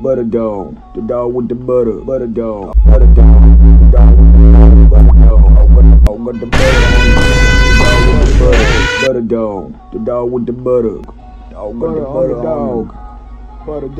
butter dog, the dog with the butter, butter dog, butter dog, the dog with the butter, butter dog, I want the, I want the butter. Butter dog, the dog with the butter, dog, dog with the butter, dog, butter dog.